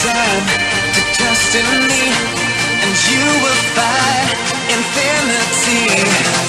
time to trust in me, and you will find infinity.